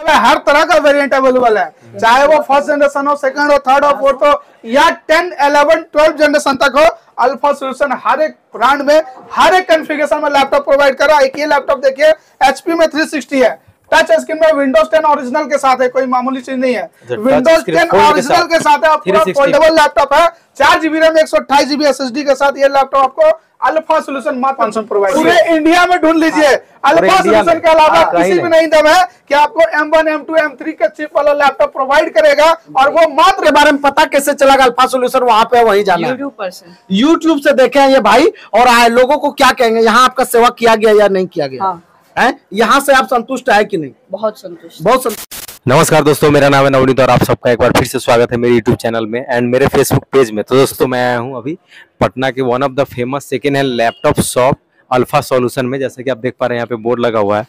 हर तरह का variant available है। चाहे वो फ़र्स्ट जनरेशन हो सेकंड हो थर्ड हो फोर्थ हो, या टेन इलेवन ट्वेल्व जनरेशन तक हो अल्फ़ा सोल्यूशन हर एक ब्रांड में, हर एक कॉन्फ़िगरेशन में लैपटॉप प्रोवाइड कर। है एक ही लैपटॉप देखिए एचपी में 360 है। टच स्क्रीन में विंडोज़ 10 ओरिजिनल के साथ है कोई मामूली चीज़ नहीं है। विंडोज़ screen 10 ओरिजिनल के साथ है 360 फोल्डेबल लैपटॉप है चार जीबी रैम एक सौ अट्ठाईस जीबी एस के साथ ये लैपटॉप आपको अल्फ़ा सोल्यूशन मात्र सौ प्रोवाइड पूरे इंडिया में ढूंढ लीजिए। अल्फ़ा सोल्यूशन के अलावा हाँ, किसी भी नहीं। दम है कि आपको M1, M2, M3 का चिप वाला लैपटॉप प्रोवाइड करेगा और वो मात्र के बारे में पता कैसे चलेगा? अल्फ़ा सोल्यूशन वहाँ पे वही जाना है। यूट्यूब से। यूट्यूब से देखे हैं ये भाई और आए लोगों को क्या कहेंगे? यहाँ आपका सेवा किया गया या नहीं किया गया? हाँ। यहाँ से आप संतुष्ट है कि नहीं? बहुत संतुष्ट। बहुत संतुष्ट। नमस्कार दोस्तों मेरा नाम है नवनीत और आप सबका एक बार फिर से स्वागत है मेरे यूट्यूब चैनल में एंड मेरे फेसबुक पेज में। तो दोस्तों मैं आया हूँ अभी पटना के one of the famous second hand laptop shop Alpha Solution में। जैसे कि आप देख पा रहे हैं यहाँ पे बोर्ड लगा हुआ है।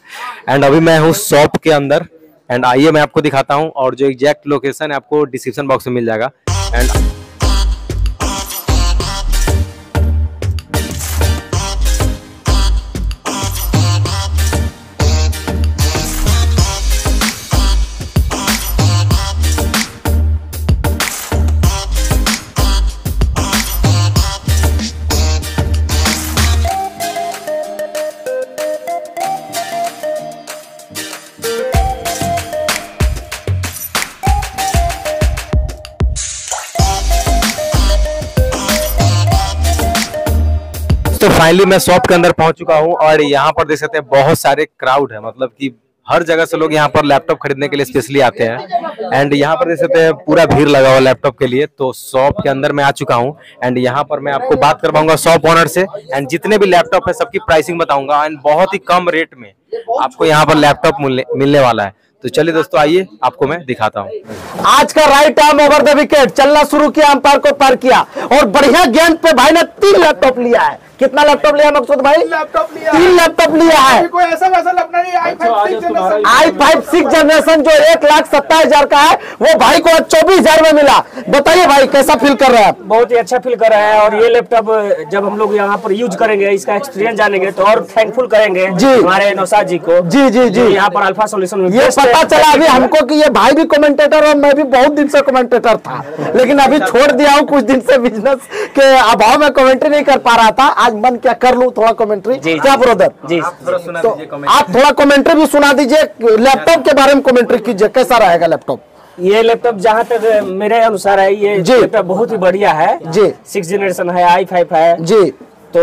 एंड अभी मैं हूँ शॉप के अंदर। एंड आइए मैं आपको दिखाता हूँ और जो एग्जैक्ट लोकेशन है आपको डिस्क्रिप्शन बॉक्स में मिल जाएगा। एंड फाइनली मैं शॉप के अंदर पहुँच चुका हूँ और यहाँ पर देख सकते हैं बहुत सारे क्राउड है। मतलब कि हर जगह से लोग यहाँ पर लैपटॉप खरीदने के लिए स्पेशली आते हैं। एंड यहाँ पर देख सकते हैं पूरा भीड़ लगा हुआ लैपटॉप के लिए। तो शॉप के अंदर मैं आ चुका हूँ। एंड यहाँ पर मैं आपको बात करवाऊँगा शॉप ओनर से। एंड जितने भी लैपटॉप है, सबकी प्राइसिंग बताऊँगा। एंड बहुत ही कम रेट में आपको यहाँ पर लैपटॉप मिलने वाला है। तो चलिए दोस्तों आइए आपको मैं दिखाता हूँ। आज का right arm over the wicket चलना शुरू किया अंपायर को पार किया। और बढ़िया गेंद पे भाई ने तीन लैपटॉप लिया है। कितना लैपटॉप लिया मकसूद भाई? लैपटॉप लिया तीन लैपटॉप लिया है। कोई ऐसा वैसा लैपटॉप नहीं आई फाइव सिक्स जनरेशन जो एक लाख सत्ताईस हज़ार का है वो भाई को आज चौबीस हज़ार में मिला। बताइए भाई कैसा फील कर रहा है बहुत ही अच्छा फील कर रहा है और ये लैपटॉप जब हम लोग यहाँ पर यूज़ करेंगे इसका एक्सपीरियंस जानेंगे तो और थैंकफुल करेंगे जी। हमारे नौसाद जी को। जी जी जी। यहाँ पर अल्फ़ा सोल्यूशन है। पता चला अभी हमको कि ये भाई भी कमेंटेटर और मैं भी बहुत दिन से कमेंटेटर था। लेकिन अभी छोड़ दिया हूँ कुछ दिन से बिज़नेस के अभाव में कमेंट्री नहीं कर पा रहा था। आज मन क्या कर लूँ थोड़ा कमेंट्री क्या जी। ब्रदर जी। तो आप थोड़ा कमेंट्री भी सुना दीजिए लैपटॉप के बारे में कमेंट्री कीजिए कैसा रहेगा लैपटॉप ये लैपटॉप जहाँ तक मेरे अनुसार है ये लैपटॉप बहुत ही बढ़िया है। जी। सिक्स जनरेशन है आई फाइव है। जी। तो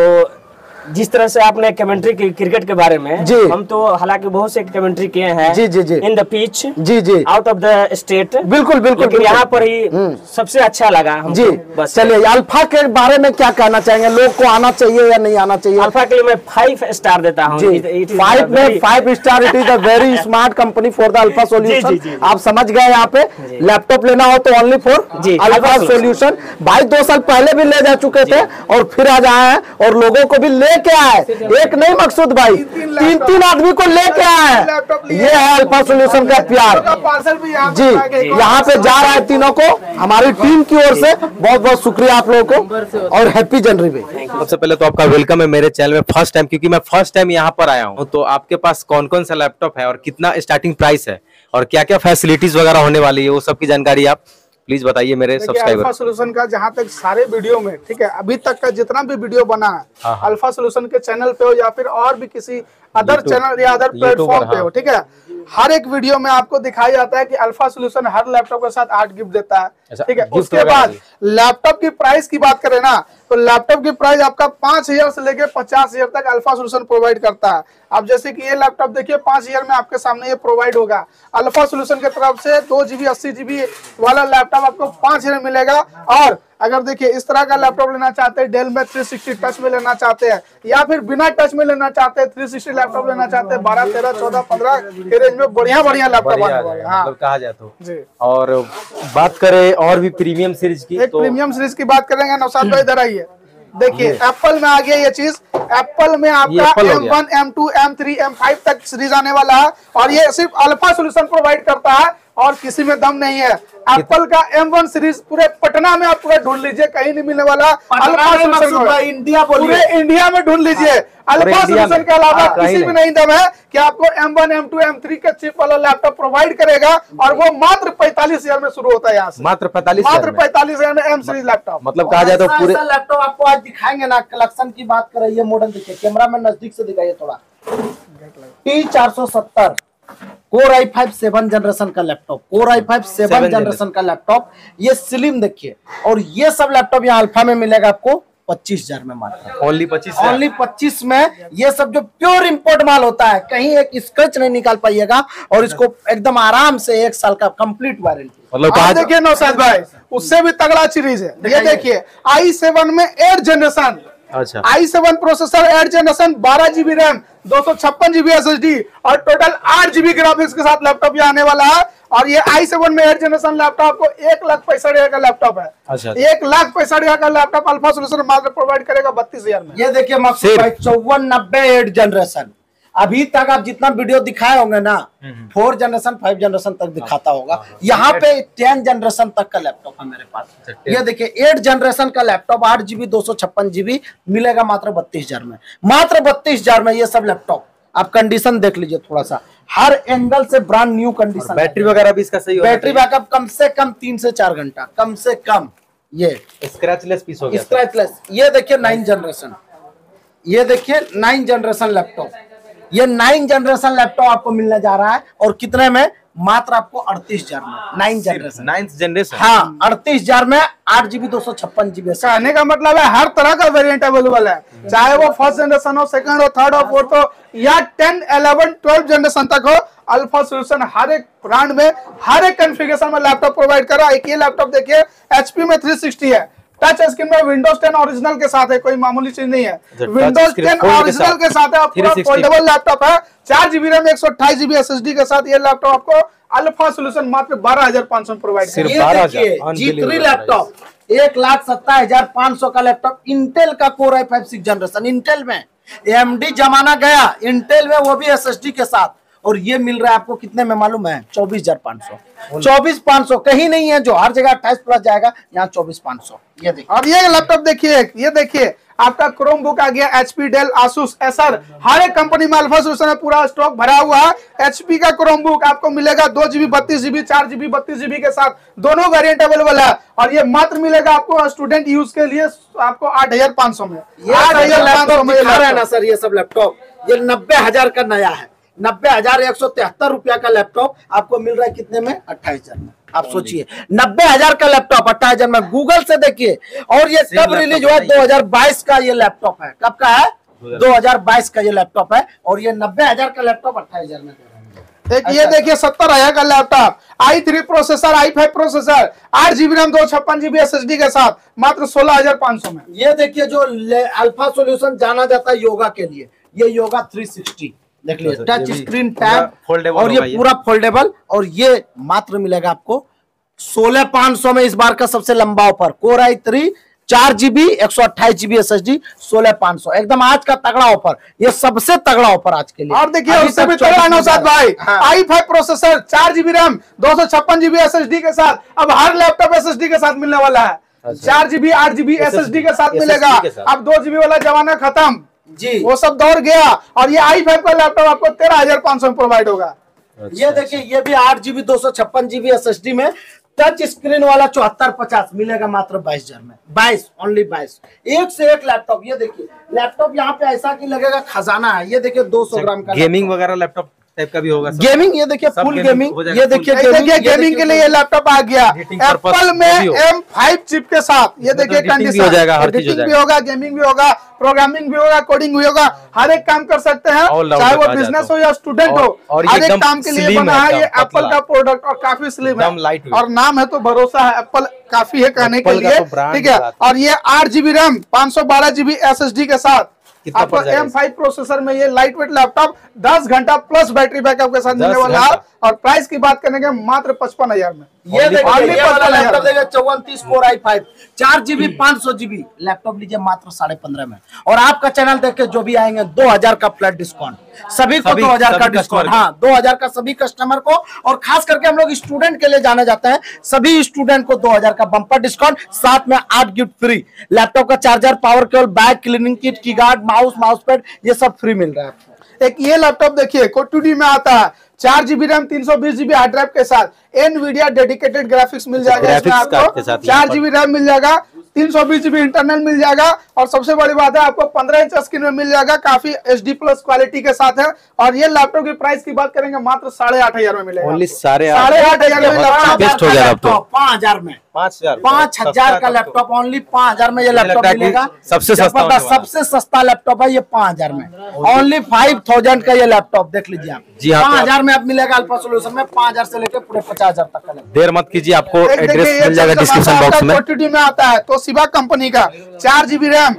जिस तरह से आपने कमेंट्री की क्रिकेट के बारे में जी। हम तो हालाँकि बहुत से कमेंट्री किए हैं जी, जी, जी। इन द पिच जी जी। आउट ऑफ़ द स्टेट बिल्कुल बिल्कुल यहाँ पर ही सबसे अच्छा लगा जी। बस। चलिए अल्फ़ा के बारे में क्या कहना चाहेंगे? लोग को आना चाहिए या नहीं आना चाहिए? अल्फ़ा के लिए मैं फाइव स्टार देता हूँ। फाइव में five star it is a very smart company for the Alpha Solution. आप समझ गए यहाँ पे? लैपटॉप लेना हो तो ओनली फॉर जी, अल्फ़ा सोल्यूशन भाई दो साल पहले भी ले जा चुके थे और फिर आज आए हैं और लोगों को भी लेके आए। एक नहीं मकसूद भाई तीन तीन आदमी को लेके आए। हैं ये है अल्फ़ा सॉल्यूशन का प्यार। पार्सल भी यहाँ जी यहाँ पे जा रहा है तीनों को। हमारी टीम की ओर से बहुत बहुत शुक्रिया आप लोगों को। और हैप्पी जनवरी भी सबसे पहले तो आपका वेलकम है मेरे चैनल में फ़र्स्ट टाइम क्योंकि मैं फ़र्स्ट टाइम यहाँ पर आया हूँ। तो आपके पास कौन कौन सा लैपटॉप है और कितना स्टार्टिंग प्राइस है? और क्या क्या फैसिलिटीज़ वगैरह होने वाली है? वो सब की जानकारी आप प्लीज़ बताइए मेरे सब्सक्राइबर अल्फ़ा सोल्यूशन का जहाँ तक सारे वीडियो में ठीक है अभी तक का जितना भी वीडियो बना है हाँ, हाँ। अल्फ़ा सोल्यूशन के चैनल पे हो या फिर और भी किसी अदर चैनल या अदर प्लेटफॉर्म पे हो हाँ। ठीक है हर एक वीडियो में आपको दिखाया जाता है कि अल्फ़ा सोल्यूशन हर लैपटॉप के साथ आठ गिफ्ट देता है। अच्छा, ठीक है? उसके बाद लैपटॉप की प्राइस की बात करें ना तो लैपटॉप की प्राइस आपका पाँच हज़ार से लेकर पचास हज़ार तक अल्फ़ा सोल्यूशन प्रोवाइड करता है। अब जैसे कि ये लैपटॉप देखिए पाँच हज़ार में आपके सामने ये प्रोवाइड होगा। अल्फ़ा सोल्यूशन की तरफ़ से दो जीबी अस्सी जीबी वाला लैपटॉप आपको पाँच हज़ार मिलेगा और अगर देखिए इस तरह का लैपटॉप लेना चाहते हैं डेल में 360 टच में लेना चाहते हैं या फिर बिना टच में लेना चाहते हैं 360 लैपटॉप लेना चाहते हैं बारह तेरह चौदह पंद्रह के रेंज में बढ़िया बढ़िया लैपटॉप बढ़िया आने वाले हाँ। मतलब कहा जाए तो। जी। और बात करें और भी प्रीमियम सीरीज़ की एक तो प्रीमियम सीरीज़ की बात करेंगे नौसाद भाई इधर आइए। देखिए एप्पल में आ गया ये चीज़। एप्पल में आपका M. One M two M three M five तक सीरीज़ आने वाला है। और ये सिर्फ़ अल्फ़ा सोल्यूशन प्रोवाइड करता है। और किसी में दम नहीं है। एप्पल का M1 सीरीज़ पूरे पटना में आप पूरा ढूंढ लीजिए कहीं नहीं मिलने वाला। अल्फ़ा में इंडिया बोलिए। पूरे इंडिया में ढूंढ लीजिए। अल्फ़ा इंडिया सॉल्यूशन के अलावा हाँ, किसी भी नहीं। नहीं दम है कि आपको M1 M2 M3 का चिप वाला लैपटॉप प्रोवाइड करेगा और वो मात्र पैंतालीस हज़ार में शुरू होता है यहाँ से। मात्र पैंतालीस मात्र पैंतालीस हज़ार में एम सीरीज़ लैपटॉप मतलब कहा जाए तो पूरे लैपटॉप आपको आज दिखाएँगे ना कलेक्शन की बात कर रही है मॉडल देखिए कैमरा में नज़दीक से दिखाइए थोड़ा। टी चार सौ सत्तर। Core i five seven generation का laptop core i five seven generation का लैपटॉप ये स्लिम देखिए। और ये सब लैपटॉप यहाँ अल्फ़ा में मिलेगा आपको पच्चीस हज़ार में मात्र। ओनली पच्चीस ओनली पच्चीस में ये सब जो प्योर इंपोर्ट माल होता है कहीं एक स्क्रच नहीं निकाल पाइएगा और इसको एकदम आराम से एक साल का कंप्लीट वारंटी मतलब कहा देखिए नौशाद भाई उससे भी तगड़ा सीरीज़ है। ये देखिए आई सेवन में एट जनरेशन अच्छा। I seven processor eight generation बारह जीबी रैम दो सौ छप्पन जीबी एस और टोटल आठ जीबी ग्राफिक्स के साथ लैपटॉप ये आने वाला है। और ये आई सेवन में एट जनरेशन लैपटॉप को एक लाख पैसठ हज़ार का लैपटॉप है। अच्छा। एक लाख पैसठ हज़ार का लैपटॉप अल्फ़ा सोल्यूशन मात्र प्रोवाइड करेगा बत्तीस हज़ार में। ये देखिए मकसूद भाई चौवन नब्बे एट जनरेशन अभी तक आप जितना वीडियो दिखाए होंगे ना फोर जनरेशन फाइव जनरेशन तक दिखाता होगा। यहाँ पे टेन जनरेशन तक का लैपटॉप है मेरे पास। अच्छा, ये देखिए एट जनरेशन का लैपटॉप आठ जीबी दो सौ छप्पन जीबी मिलेगा मात्र बत्तीस हज़ार में। मात्र बत्तीस हज़ार में ये सब लैपटॉप। आप कंडीशन देख लीजिए थोड़ा सा। हर एंगल से ब्रांड न्यू कंडीशन बैटरी वगैरह भी इसका सही बैटरी बैकअप कम से कम तीन से चार घंटा कम से कम ये। स्क्रैचलेस पीस हो गया। स्क्रैचलेस ये देखिए नाइन जनरेशन ये देखिए नाइन जनरेशन लैपटॉप ये नाइन जनरेशन लैपटॉप आपको मिलने जा रहा है और कितने में? मात्र आपको अड़तीस हज़ार में। नाइन जनरेशन नाइन्थ जनरेशन हाँ अड़तीस हज़ार में आठ जीबी दो सौ छप्पन जीबी कहने का मतलब है हर तरह का वेरिएंट अवेलेबल है। चाहे वो फ़र्स्ट जनरेशन हो सेकंड हो थर्ड हो फोर्थ हो या टेन इलेवन ट्वेल्व जनरेशन तक हो अल्फ़ा सोल्यूशन हर एक ब्रांड में हर एक कॉन्फ़िगरेशन में लैपटॉप प्रोवाइड कर। रहा है एक ये लैपटॉप देखिए एचपी में 360 है। टच स्क्रीन में विंडोज़ 10 ओरिजिनल के साथ है कोई मामूली चीज़ नहीं है। विंडोज़ screen 10 ओरिजिनल के साथ है 360 फोल्डेबल लैपटॉप है। चार जीबी रैम एक सौ अट्ठाईस जीबी एसएसडी के साथ ये लैपटॉप आपको अल्फ़ा सोल्यूशन मात्र बारह हज़ार पाँच सौ प्रोवाइड सिर्फ़ ये 12,000, देखिए जी थ्री लैपटॉप एक लाख सत्तर हज़ार पाँच सौ का लैपटॉप इंटेल का core i five six generation Intel में। एमडी जमाना गया इंटेल में वो भी एसएसडी के साथ। और ये मिल रहा है आपको कितने में मालूम है? चौबीस हज़ार पाँच सौ। चौबीस पाँच सौ कहीं नहीं है जो हर जगह अट्ठाईस प्लस जाएगा यहाँ चौबीस पाँच सौ। ये देखिए। और ये लैपटॉप देखिए ये देखिए आपका क्रोम बुक आ गया एचपी डेल आसूस एसर हर एक कंपनी में अल्फ़ा सोल्यूशन में पूरा स्टॉक भरा हुआ है। एचपी का क्रोम बुक आपको मिलेगा दो जीबी बत्तीस जीबी चार जीबी बत्तीस जीबी के साथ। दोनों वेरिएंट अवेलेबल है। और ये मात्र मिलेगा आपको स्टूडेंट यूज़ के लिए आपको आठ हज़ार पाँच सौ में। आठ हज़ार पाँच सौ में। सर ये सब लैपटॉप ये नब्बे हज़ार का नया है। नब्बे हज़ार एक सौ तिहत्तर रुपया का लैपटॉप आपको मिल रहा है कितने में? अट्ठाईस हज़ार में। आप सोचिए नब्बे हज़ार का लैपटॉप अट्ठाईस हज़ार में गूगल से देखिए और ये कब रिलीज़ हुआ बताइए। 2022 का ये लैपटॉप है। कब का है? 2022 का ये लैपटॉप है और ये नब्बे हज़ार का लैपटॉप अट्ठाईस हज़ार में दे रहे एक ये देखिए सत्तर हज़ार का laptop i three processor i five processor आठ जीबी रैम दो छप्पन जीबी एस के साथ मात्र सोलह हज़ार पाँच सौ में। ये देखिए जो अल्फ़ा सॉल्यूशन जाना जाता है योगा के लिए ये योगा 360 देख लीजिए अच्छा, टच स्क्रीन टैब और ये पूरा फोल्डेबल और ये मात्र मिलेगा आपको सोलह पाँच सौ में इस बार का सबसे लंबा ऑफ़र कोर आई थ्री चार जीबी एक सौ अट्ठाईस जीबी एस एस डी सोलह पाँच सौ। एकदम आज का तगड़ा ऑफ़र ये सबसे तगड़ा ऑफ़र आज के लिए। और देखिए उससे भी 24 तगड़ा नौशाद भाई। हाँ। आई फाइव प्रोसेसर चार जीबी रैम दो सौ छप्पन जीबी एस एस डी के साथ। अब हर लैपटॉप एस एस डी के साथ मिलने वाला है। चार जीबी आठ जीबी एस एस डी के साथ मिलेगा। अब दो जीबी वाला जमाना खत्म। जी। वो सब दौड़ गया और ये आई फाइव का लैपटॉप आपको तेरह हज़ार पाँच सौ में प्रोवाइड होगा। अच्छा, ये देखिए ये भी आठ जीबी दो सौ छप्पन जीबी एस एस डी में टच स्क्रीन वाला चौहत्तर पचास मिलेगा मात्र बाईस हज़ार में। बाईस ओनली बाईस। एक से एक लैपटॉप ये देखिए लैपटॉप यहाँ पे ऐसा की लगेगा खजाना है। ये देखिए दो सौ ग्राम का गेमिंग वगैरह लैपटॉप टाइप का भी होगा गेमिंग ये देखिए फुल गेमिंग ये देखिए देखिए गेमिंग के लिए ये लैपटॉप आ गया। एप्पल में एम फाइव चिप के साथ ये तो देखिए कंडीशन हो जाएगा, हर चीज़ एडिटिंग भी होगा गेमिंग भी होगा प्रोग्रामिंग भी होगा कोडिंग भी होगा हर एक काम कर सकते हैं चाहे वो बिज़नेस हो। या स्टूडेंट हो और हर एक काम के लिए बना है ये एप्पल का प्रोडक्ट और काफ़ी स्लिम है। और नाम है तो भरोसा है एप्पल काफ़ी है कहने के लिए तो ठीक है? और ये आठ जीबी रैम पाँच सौ बारह जीबी एस एस डी के साथ आपको एम फाइव प्रोसेसर में ये लाइट वेट लैपटॉप दस घंटा प्लस बैटरी बैकअप के साथ 10 मिलने वाला है। और प्राइस की बात करेंगे मात्र पचपन हज़ार में। ये देखिए Only ये वाला 55,000 लैपटॉप देखिए चौवन तीस फोर आई फाइव चार जीबी पाँच सौ जीबी लैपटॉप लीजिए मात्र साढ़े पंद्रह में। और आपका चैनल देख के जो भी आएँगे दो हज़ार का फ्लैट डिस्काउंट सभी को दो हज़ार का डिस्काउंट हाँ दो हज़ार का सभी कस्टमर को। और खास करके हम लोग स्टूडेंट के लिए जाने जाते हैं सभी स्टूडेंट को दो हज़ार का बम्पर डिस्काउंट साथ में आठ गिफ्ट फ्री लैपटॉप का charger power cable bag cleaning kit key guard mouse mouse pad ये सब फ्री मिल रहा है एक ये लैपटॉप देखिए कोटूडी में आता है। चार जीबी रैम तीन सौ बीस जीबी हार्ड ड्राइव के साथ एनवीडिया डेडिकेटेड ग्राफिक्स मिल जाएगा इसमें आपको। चार जीबी रैम मिल जाएगा तीन सौ बीस जीबी इंटरनल मिल जाएगा और सबसे बड़ी बात है आपको पंद्रह इंच स्क्रीन में मिल जाएगा काफ़ी एच डी प्लस क्वालिटी के साथ है। और ये लैपटॉप की प्राइस की बात करेंगे मात्र साढ़े आठ हज़ार में मिलेगा साढ़े आठ हज़ार में लैपटॉप पाँच हज़ार में। पाँच हज़ार पाँच हज़ार का लैपटॉप ओनली पाँच हज़ार में ये लैपटॉप मिलेगा। सबसे सस्ता। सबसे सस्ता लैपटॉप है ये पाँच हज़ार में। ओनली फाइव थाउज़ेंड का ये लैपटॉप देख लीजिए आप। जी हाँ, तो पाँच हज़ार में आप मिलेगा अल्फ़ा सोल्यूशन में पाँच हज़ार से लेकर पूरे पचास हज़ार तक का देर मत कीजिए आपको एड्रेस मिल जाएगा डिस्क्रिप्शन बॉक्स में। में आता है तो शिवा कंपनी का। चार जीबी रैम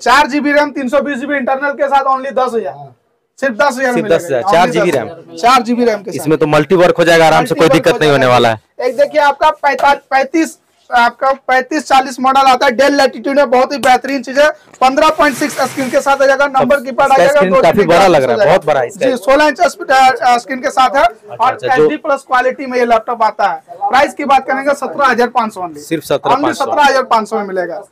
चार जीबी रैम तीन सौ बीस जीबी इंटरनल के साथ ओनली दस हज़ार। सिर्फ़ दस हज़ार सिर्फ़। 10,000, Only चार 10,000, रैम। चार जीबी रैम इसमें तो मल्टी वर्क हो जाएगा आराम से कोई दिक्कत नहीं होने वाला है। एक देखिए आपका पैंतीस आपका पैंतीस चालीस मॉडल आता है। डेल लैटिट्यूड में बहुत ही बेहतरीन चीज़ है। पंद्रह पॉइंट सिक्स स्क्रीन के साथ आ जाएगा। नंबर की पैड आ जाएगा। काफ़ी बड़ा लग रहा है, बहुत बड़ा है जी सोलह इंच स्क्रीन के साथ है। और अच्छा, एच प्लस क्वालिटी में ये लैपटॉप आता है। प्राइस की बात करेंगे सत्रह हज़ार पाँच सौ सिर्फ़ 17,500 सत्रह हज़ार पाँच सौ में मिलेगा।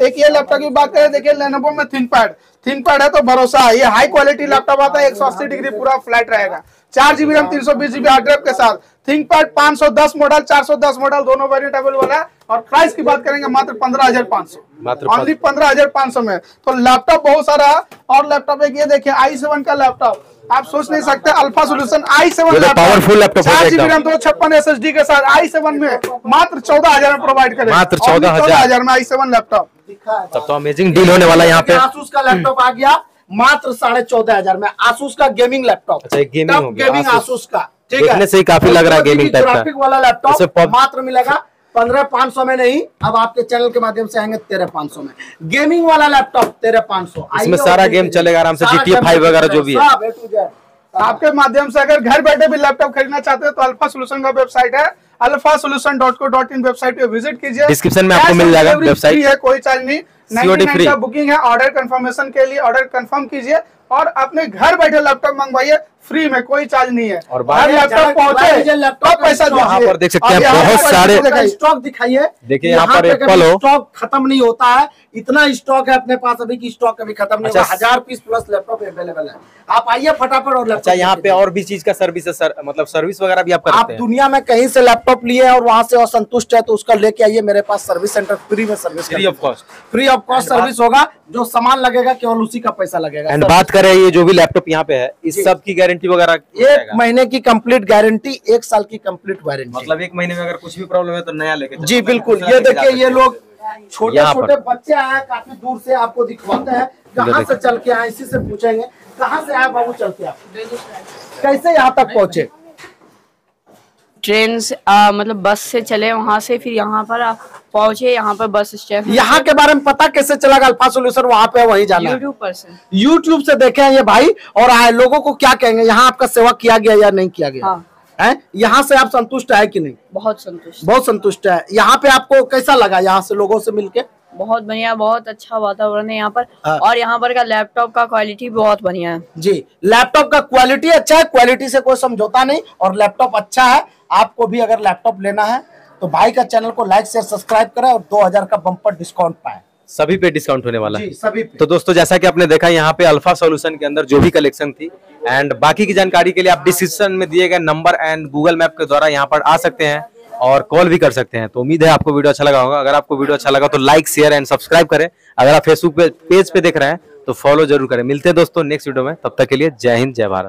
एक ये लैपटॉप की बात करें देखिए लेनोवो में थिंक पैड थिंक पैड है तो भरोसा है। ये हाई क्वालिटी लैपटॉप आता है एक सौ अस्सी डिग्री पूरा फ्लैट रहेगा। चार जीबी रैम तीन सौ बीस जीबी हार्ड ड्राइव के साथ। थिंक पैड पाँच सौ दस मॉडल चार सौ दस मॉडल दोनों वेरियंट अवेलेबल है। और प्राइस की बात करेंगे मात्र पंद्रह हज़ार पाँच सौ। मात्र ओनली पंद्रह हज़ार पाँच सौ में। तो लैपटॉप बहुत सारा और लैपटॉप एक ये देखिए आई सेवन का लैपटॉप आप सोच नहीं सकते Alpha Solution i seven laptop है। चार जीबी। रैम दो छप्पन एस एस डी के साथ आई सेवन में मात्र चौदह हज़ार में प्रोवाइड करें मात्र 14,000 हज़ार। में आई सेवन लैपटॉप तब तो अमेजिंग डील होने वाला यहाँ पे। आसूस का लैपटॉप आ गया मात्र साढ़े चौदह हज़ार में। आसूस का गेमिंग लैपटॉप अच्छा, गया, गेमिंग आसूस का ठीक है? से ही काफ़ी लग रहा है type का। ग्राफिक वाला लैपटॉप मात्र मिलेगा पंद्रह पाँच सौ में नहीं अब आपके चैनल के माध्यम से आएँगे तेरह पाँच सौ में। गेमिंग वाला लैपटॉप तेरह पाँच सौ। इसमें सारा गेम चलेगा आराम से, GTA 5 वगैरह जो भी है। आपके माध्यम से अगर घर बैठे भी लैपटॉप खरीदना चाहते हैं तो अल्फ़ा सोल्यूशन का वेबसाइट है। Alpha Solution dot co dot in website पे विज़िट कीजिए। डिस्क्रिप्शन में आपको मिल जाएगा वेबसाइट है कोई चार्ज नहीं। COD 99 का बुकिंग है ऑर्डर कंफर्मेशन के लिए ऑर्डर कंफर्म कीजिए और अपने घर बैठे लैपटॉप मंगवाइए। फ्री में कोई चार्ज नहीं है। और लैपटॉप पहुँचे लैपटॉप पैसा यहाँ पर देख सकते हैं बहुत सारे- स्टॉक दिखाइए। देखिए यहाँ पर एप्पल हो। स्टॉक खत्म नहीं होता है इतना स्टॉक है अपने पास अभी की स्टॉक कभी खत्म नहीं अच्छा, होगा। हज़ार पीस प्लस लैपटॉप अवेलेबल है। आप आइए फटाफट और अच्छा लैपटॉप यहाँ पे और भी चीज़ का सर्विस है सर मतलब सर्विस वगैरह भी आप आप हैं? दुनिया में कहीं से लैपटॉप लिए और वहाँ से असंतुष्ट है तो उसका लेके आइए मेरे पास सर्विस सेंटर फ्री में service free of cost free of cost service होगा जो सामान लगेगा केवल उसी का पैसा लगेगा। एंड बात करें ये जो भी लैपटॉप यहाँ पे है इस सब की गारंटी वगैरह एक महीने की कंप्लीट गारंटी एक साल की कंप्लीट वारंटी। मतलब एक महीने में अगर कुछ भी प्रॉब्लम है तो नया लेके जी बिल्कुल। ये देखिए ये लोग छोटे छोटे बच्चे आए हैं काफ़ी दूर से आपको दिखवाते हैं। कहाँ से चल के आए इसी से पूछेंगे। कहाँ से आए बाबू चल के आप? कैसे यहाँ तक पहुँचे? ट्रेन से आ, मतलब बस से चले वहाँ से फिर यहाँ पर पहुँचे यहाँ पर बस स्टैंड। यहाँ के बारे में पता कैसे चला अल्फ़ा सोल्यूशन वहाँ पे वही जाना यूट्यूब पर से। यूट्यूब से देखे हैं ये भाई और आए लोगों को क्या कहेंगे यहाँ आपका सेवा किया गया या नहीं किया गया? हाँ। है? यहाँ से आप संतुष्ट है कि नहीं? बहुत संतुष्ट। बहुत संतुष्ट है। यहाँ पे आपको कैसा लगा यहाँ से लोगों से मिलके? बहुत बढ़िया बहुत अच्छा वातावरण है यहाँ पर। हाँ। और यहाँ पर का लैपटॉप का क्वालिटी बहुत बढ़िया है। जी लैपटॉप का क्वालिटी अच्छा है क्वालिटी से कोई समझौता नहीं और लैपटॉप अच्छा है आपको भी अगर लैपटॉप लेना है तो भाई का चैनल को लाइक शेयर सब्सक्राइब करें और 2000 का बम्पर डिस्काउंट पाए। सभी पे डिस्काउंट होने वाला है। जी सभी पे। तो दोस्तों जैसा कि आपने देखा यहाँ पे अल्फ़ा सॉल्यूशन के अंदर जो भी कलेक्शन थी एंड बाकी की जानकारी के लिए आप डिस्क्रिप्शन में दिए गए नंबर एंड गूगल मैप के द्वारा यहाँ पर आ सकते हैं और कॉल भी कर सकते हैं। तो उम्मीद है आपको वीडियो अच्छा लगा होगा। अगर आपको वीडियो अच्छा लगा तो लाइक शेयर एंड सब्सक्राइब करें। अगर आप फेसबुक पे पेज पे देख रहे हैं तो फॉलो ज़रूर करें। मिलते हैं दोस्तों नेक्स्ट वीडियो में। तब तक के लिए जय हिंद जय भारत।